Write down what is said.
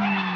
Mm.